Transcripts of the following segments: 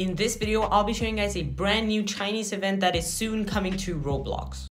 In this video, I'll be showing you guys a brand new Chinese event that is soon coming to Roblox.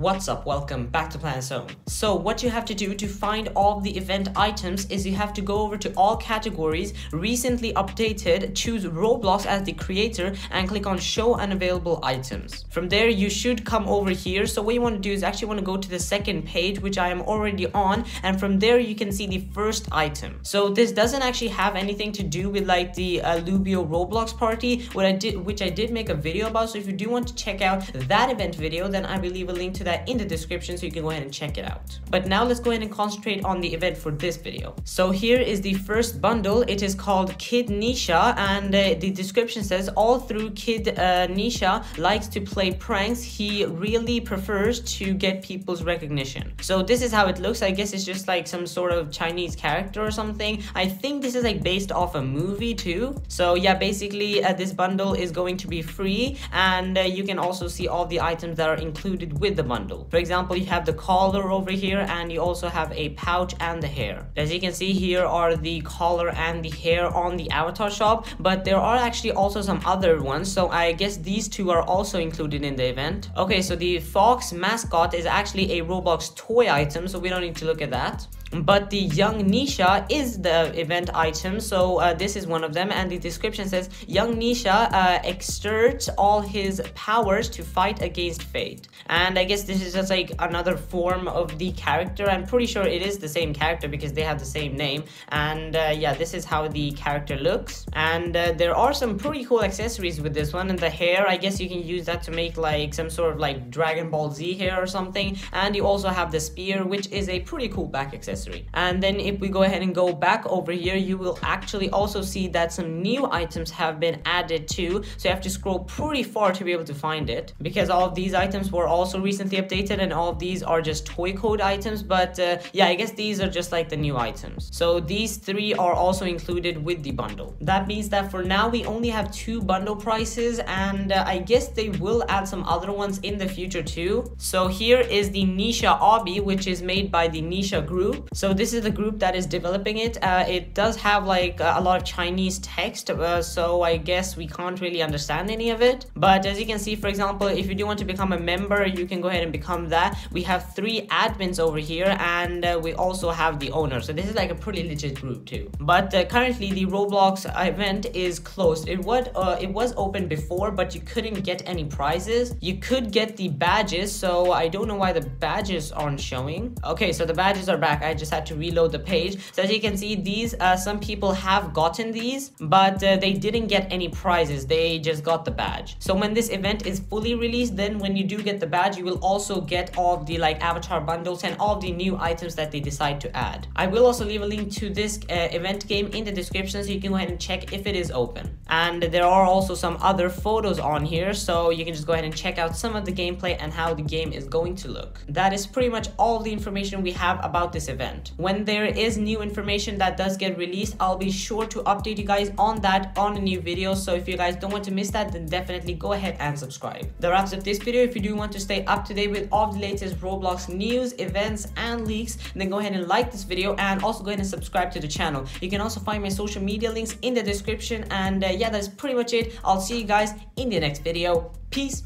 What's up? Welcome back to Planet Som. So what you have to do to find all the event items is you have to go over to all categories, recently updated, choose Roblox as the creator and click on show unavailable items. From there you should come over here. So what you want to do is actually want to go to the second page which I am already on and from there you can see the first item. So this doesn't actually have anything to do with like the uh, Luobu Roblox party what I did which I did make a video about. So if you do want to check out that event video then I will leave a link to that that in the description so you can go ahead and check it out. But now let's go ahead and concentrate on the event for this video. So here is the first bundle. It is called Kid Nezha and uh, the description says all through Kid uh, Nezha likes to play pranks. He really prefers to get people's recognition. So this is how it looks. I guess it's just like some sort of Chinese character or something. I think this is like based off a movie too. So yeah, basically uh, this bundle is going to be free and uh, you can also see all the items that are included with the bundle bundle. For example, you have the collar over here and you also have a pouch and the hair. As you can see, here are the collar and the hair on the avatar shop, but there are actually also some other ones. So I guess these two are also included in the event. Okay, so the fox mascot is actually a Roblox toy item, so we don't need to look at that but the young Nezha is the event item so uh, this is one of them. And the description says young Nezha uh, exerts all his powers to fight against fate. And i guess this is just like another form of the character. I'm pretty sure it is the same character because they have the same name. And uh, yeah this is how the character looks. And uh, there are some pretty cool accessories with this one. And the hair i guess you can use that to make like some sort of like dragon ball z hair or something. And you also have the spear which is a pretty cool back accessory accessory. And then if we go ahead and go back over here, you will actually also see that some new items have been added too. So you have to scroll pretty far to be able to find it because all of these items were also recently updated and all of these are just toy code items. But uh, yeah, I guess these are just like the new items. So these three are also included with the bundle. That means that for now, we only have two bundle prices and uh, I guess they will add some other ones in the future too. So here is the Nezha Obby, which is made by the Nezha group. So this is the group that is developing it. Uh, it does have like a lot of Chinese text, uh, so I guess we can't really understand any of it. But as you can see, for example, if you do want to become a member, you can go ahead and become that. We have three admins over here, and uh, we also have the owner. So this is like a pretty legit group too. But uh, currently, the Roblox event is closed. It was uh, it was open before, but you couldn't get any prizes. You could get the badges, so I don't know why the badges aren't showing. Okay, so the badges are back. I just had to reload the page. So as you can see, these, uh, some people have gotten these, but uh, they didn't get any prizes. They just got the badge. So when this event is fully released, then when you do get the badge, you will also get all the like avatar bundles and all the new items that they decide to add. I will also leave a link to this uh, event game in the description so you can go ahead and check if it is open. And there are also some other photos on here, so you can just go ahead and check out some of the gameplay and how the game is going to look. That is pretty much all the information we have about this event When there is new information that does get released, I'll be sure to update you guys on that on a new video. So if you guys don't want to miss that, then definitely go ahead and subscribe. That wraps up this video. If you do want to stay up to date with all the latest Roblox news, events, and leaks, then go ahead and like this video and also go ahead and subscribe to the channel. You can also find my social media links in the description. And uh, yeah, that's pretty much it. I'll see you guys in the next video. Peace.